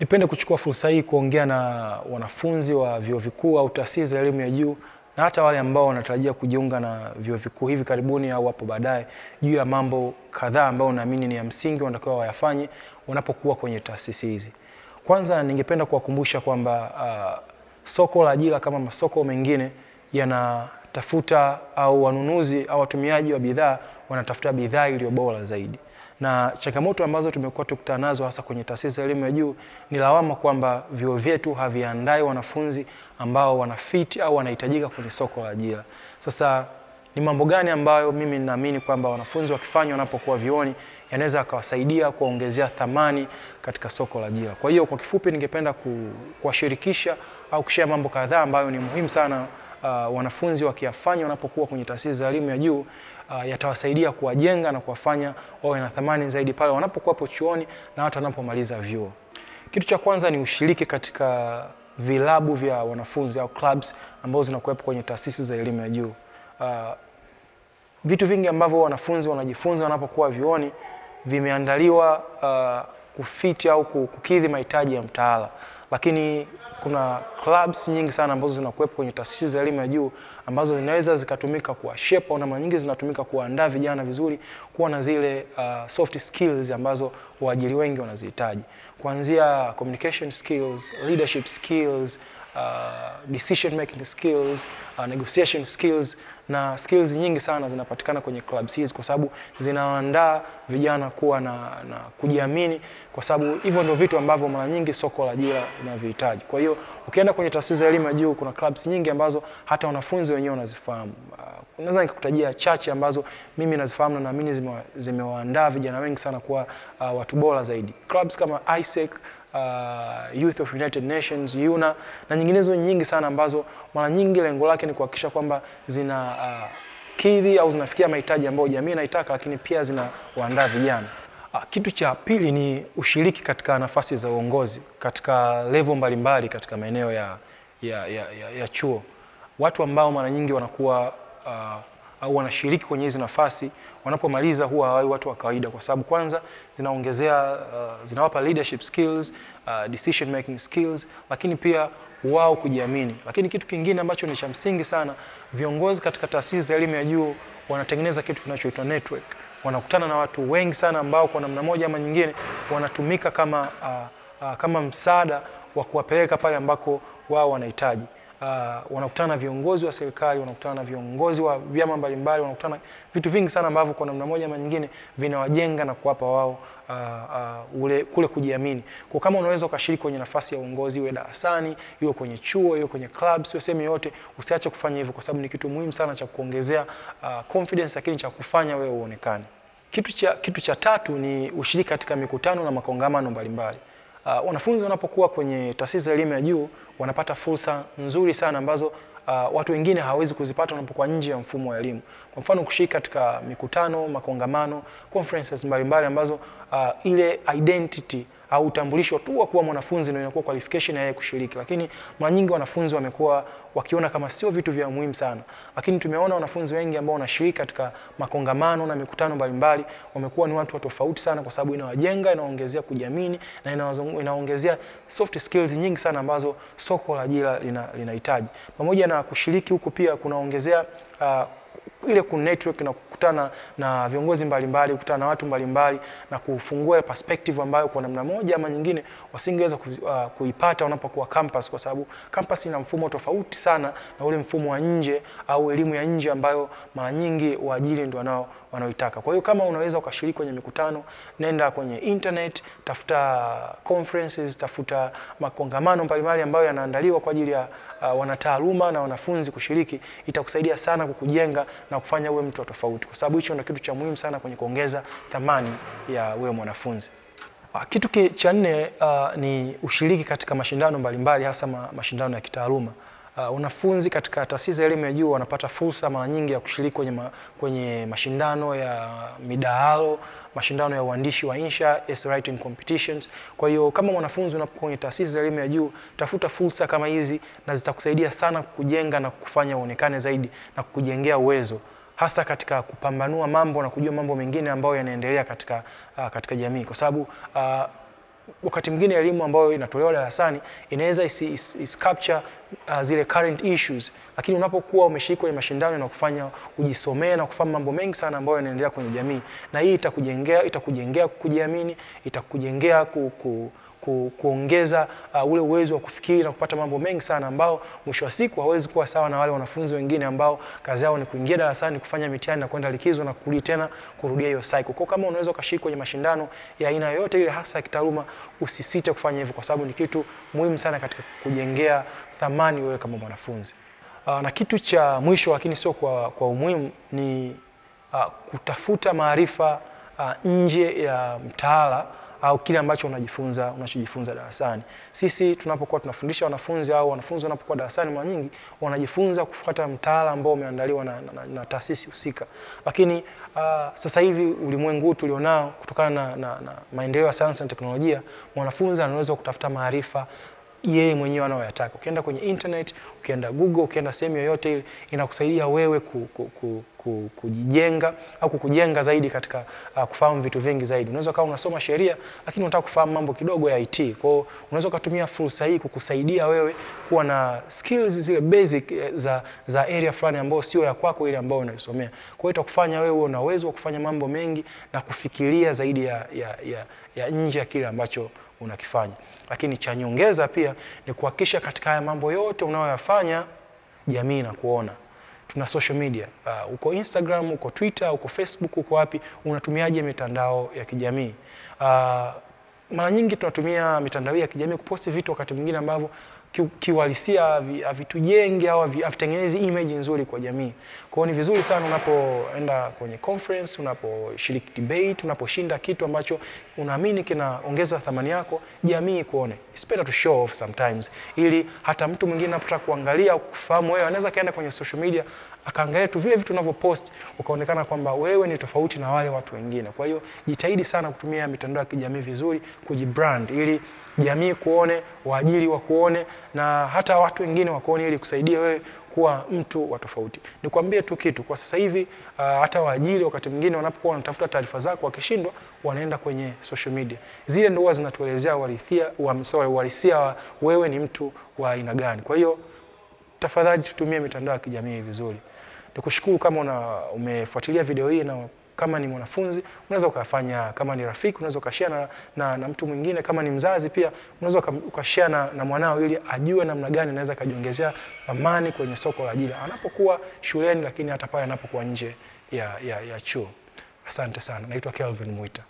Nipende kuchukua fursa hii kuongea na wanafunzi wa vyuo vikuu au taasisi za elimu ya juu na hata wale ambao wanatarajia kujiunga na vyuo vikuu hivi karibuni au hapo baadaye juu ya mambo kadhaa ambayo naamini ni ya msingi wanatakiwa wayafanye wanapokuwa kwenye taasisi hizi. Kwanza ningependa kuwakumbusha kwamba uh, soko la ajira kama masoko mengine yanatafuta au wanunuzi au watumiaji wa bidhaa wanatafuta bidhaa iliyo bora zaidi na changamoto ambazo tumekuwa tukutana nazo hasa kwenye taasisi za elimu ya juu ni lawama kwamba vyuo vyetu haviandai wanafunzi ambao wanafiti au wanahitajika kwenye soko la ajira. Sasa ni mambo gani ambayo mimi ninaamini kwamba wanafunzi wakifanya wanapokuwa vioni yanaweza akawasaidia kuwaongezea thamani katika soko la ajira. Kwa hiyo kwa kifupi, ningependa kuwashirikisha au kushare mambo kadhaa ambayo ni muhimu sana uh, wanafunzi wakiyafanya wanapokuwa kwenye taasisi za elimu ya juu uh, yatawasaidia kuwajenga na kuwafanya wawe na thamani zaidi pale wanapokuwapo chuoni na hata wanapomaliza vyuo. Kitu cha kwanza ni ushiriki katika vilabu vya wanafunzi au clubs ambazo zinakuwepo kwenye taasisi za elimu ya juu. Uh, vitu vingi ambavyo wanafunzi wanajifunza wanapokuwa vyuoni vimeandaliwa uh, kufiti au kukidhi mahitaji ya mtaala, lakini kuna clubs nyingi sana ambazo zinakuwepo kwenye taasisi za elimu ya juu ambazo zinaweza zikatumika kuwa shape na mara nyingi zinatumika kuandaa vijana vizuri kuwa na zile uh, soft skills ambazo waajiri wengi wanazihitaji. Kuanzia communication skills, leadership skills, uh, decision making skills, uh, negotiation skills na skills nyingi sana zinapatikana kwenye clubs hizi kwa sababu zinaandaa vijana kuwa na, na kujiamini kwa sababu hivyo ndio vitu ambavyo mara nyingi soko la ajira linavyohitaji. Kwa hiyo ukienda kwenye taasisi za elimu ya juu kuna clubs nyingi ambazo hata wanafunzi wenyewe wanazifahamu. Uh, naweza nikakutajia chache ambazo mimi nazifahamu na naamini zimewaandaa vijana wengi sana kuwa uh, watu bora zaidi. Clubs kama ISEC, uh, Youth of United Nations, UNA na nyinginezo nyingi sana ambazo mara nyingi lengo lake ni kuhakikisha kwamba zina uh, kidhi au zinafikia mahitaji ambayo jamii inaitaka, lakini pia zinawaandaa vijana. Uh, kitu cha pili ni ushiriki katika nafasi za uongozi katika level mbalimbali katika maeneo ya, ya, ya, ya, ya chuo. Watu ambao mara nyingi wanakuwa uh, au wanashiriki kwenye hizi nafasi wanapomaliza huwa hawai watu wa kawaida, kwa sababu kwanza zinaongezea uh, zinawapa leadership skills, uh, decision making skills, lakini pia wao kujiamini. Lakini kitu kingine ambacho ni cha msingi sana, viongozi katika taasisi za elimu ya juu wanatengeneza kitu kinachoitwa network. Wanakutana na watu wengi sana ambao kwa namna moja ama nyingine wanatumika kama, uh, uh, kama msaada wa kuwapeleka pale ambako wao wanahitaji. Uh, wanakutana na viongozi wa serikali, wanakutana na viongozi wa vyama mbalimbali, wanakutana vitu vingi sana ambavyo kwa namna moja ama nyingine vinawajenga na kuwapa wao uh, uh, ule kule kujiamini. Kwa kama unaweza ukashiriki kwenye nafasi ya uongozi, iwe darasani, iwe kwenye chuo, iwe kwenye clubs, iwe sehemu yote, usiache kufanya hivyo, kwa sababu ni kitu muhimu sana cha kuongezea uh, confidence, lakini cha kufanya wewe uonekane. Kitu cha, kitu cha tatu ni ushiriki katika mikutano na makongamano mbalimbali. Uh, wanafunzi wanapokuwa kwenye taasisi za elimu ya juu wanapata fursa nzuri sana ambazo uh, watu wengine hawawezi kuzipata wanapokuwa nje ya mfumo wa elimu. Kwa mfano, kushiriki katika mikutano, makongamano, conferences mbalimbali ambazo uh, ile identity au utambulisho tu wa kuwa mwanafunzi ndio inakuwa qualification ya yeye kushiriki, lakini mara nyingi wanafunzi wamekuwa wakiona kama sio vitu vya muhimu sana, lakini tumeona wanafunzi wengi ambao wanashiriki katika makongamano na mikutano mbalimbali wamekuwa ni watu wa tofauti sana, kwa sababu inawajenga, inaongezea kujiamini na inaongezea soft skills nyingi sana ambazo soko la ajira linahitaji. Lina pamoja na kushiriki huku pia kunaongezea uh, ile ku network na kukutana na viongozi mbalimbali, kukutana na watu mbalimbali na kufungua perspective ambayo kwa namna moja ama nyingine wasingeweza ku, uh, kuipata wanapokuwa campus, kwa sababu campus ina mfumo tofauti sana na ule mfumo wa nje au elimu ya nje ambayo mara nyingi waajiri ndio wanao wanaoitaka. Kwa hiyo kama unaweza ukashiriki kwenye mikutano, nenda kwenye internet, tafuta conferences, tafuta makongamano mbalimbali ambayo yanaandaliwa kwa ajili ya uh, wanataaluma na wanafunzi kushiriki, itakusaidia sana kukujenga na kufanya uwe mtu wa tofauti, kwa sababu hicho ndio kitu cha muhimu sana kwenye kuongeza thamani ya wewe mwanafunzi. Uh, kitu cha nne uh, ni ushiriki katika mashindano mbalimbali hasa ma, mashindano ya kitaaluma. Uh, wanafunzi katika taasisi za elimu ya juu wanapata fursa mara nyingi ya kushiriki kwenye, ma, kwenye mashindano ya midahalo, mashindano ya uandishi wa insha, essay writing competitions. Kwa hiyo kama mwanafunzi unapokuwa kwenye taasisi za elimu ya juu, tafuta fursa kama hizi na zitakusaidia sana kujenga na kufanya uonekane zaidi na kujengea uwezo hasa katika kupambanua mambo na kujua mambo mengine ambayo yanaendelea katika, uh, katika jamii kwa sababu uh, wakati mwingine elimu ambayo inatolewa darasani inaweza is, is, is capture uh, zile current issues, lakini unapokuwa umeshiriki kwenye mashindano na kufanya ujisomee na kufahamu mambo mengi sana ambayo yanaendelea kwenye jamii, na hii itakujengea itakujengea kujiamini, itakujengea ku, ku, ku, kuongeza uh, ule uwezo wa kufikiri na kupata mambo mengi sana ambao mwisho wa siku hawezi kuwa sawa na wale wanafunzi wengine ambao kazi yao ni kuingia darasani kufanya mitihani na kwenda likizo na kurudi tena kurudia hiyo cycle. Kwa kama unaweza ukashiriki kwenye mashindano ya aina yoyote ile, hasa ya kitaaluma, usisite kufanya hivyo, kwa sababu ni kitu muhimu sana katika kujengea thamani wewe kama mwanafunzi. Uh, na kitu cha mwisho lakini sio kwa, kwa umuhimu ni uh, kutafuta maarifa uh, nje ya mtaala au kile ambacho unajifunza unachojifunza darasani. Sisi tunapokuwa tunafundisha wanafunzi au wanafunzi wanapokuwa darasani, mara nyingi wanajifunza kufuata mtaala ambao umeandaliwa na, na, na, na taasisi husika, lakini uh, sasa hivi ulimwengu huu tulionao kutokana na, na, na maendeleo ya sayansi na teknolojia, mwanafunzi anaweza kutafuta maarifa yeye mwenyewe anayoyataka. Ukienda kwenye internet, ukienda Google, ukienda sehemu yoyote ile, inakusaidia wewe ku, ku, ku, ku, kujijenga au kukujenga zaidi katika uh, kufahamu vitu vingi zaidi. Unaweza kama unasoma sheria lakini unataka kufahamu mambo kidogo ya IT. Kwa hiyo unaweza ukatumia fursa hii kukusaidia wewe kuwa na skills zile basic eh, za, za area fulani ambayo sio ya kwako ile ambayo unaisomea. Kwa hiyo itakufanya wewe una uwezo wa kufanya mambo mengi na kufikiria zaidi ya, ya, ya, ya nje ya kile ambacho unakifanya. Lakini cha nyongeza pia ni kuhakikisha katika haya mambo yote unayoyafanya jamii inakuona. tuna social media uh, uko Instagram, uko Twitter, uko Facebook, uko wapi, unatumiaje mitandao ya kijamii? Uh, mara nyingi tunatumia mitandao ya kijamii kuposti vitu wakati mwingine ambavyo kiuhalisia havitujengi au havitengenezi image nzuri kwa jamii. Kwa hiyo ni vizuri sana unapoenda kwenye conference, unaposhiriki debate, unaposhinda kitu ambacho unaamini kinaongeza thamani yako, jamii kuone. It's better to show off sometimes, ili hata mtu mwingine anapotaka kuangalia au kufahamu wewe, anaweza kaenda kwenye social media akaangalia tu vile vitu unavyopost, ukaonekana kwamba wewe ni tofauti na wale watu wengine. Kwa hiyo jitahidi sana kutumia mitandao ya kijamii vizuri, kujibrand ili jamii kuone, waajiri wakuone na hata watu wengine wakuone, ili kusaidia wewe kuwa mtu wa tofauti. Nikwambie tu kitu kwa sasa hivi, uh, hata waajiri wakati mwingine wanapokuwa wanatafuta taarifa zako, wakishindwa wanaenda kwenye social media. Zile ndio zinatuelezea uhalisia wa wewe ni mtu wa aina gani. Kwa hiyo tafadhali tutumie mitandao ya kijamii vizuri. Nikushukuru kama una, umefuatilia video hii na kama ni mwanafunzi unaweza ukafanya, kama ni rafiki unaweza ukashare na, na, na mtu mwingine. Kama ni mzazi pia unaweza ukashare na, na mwanao ili ajue namna gani anaweza akajiongezea thamani kwenye soko la ajira anapokuwa shuleni, lakini hata pale anapokuwa nje ya, ya, ya chuo. Asante sana, naitwa Kelvin Mwita.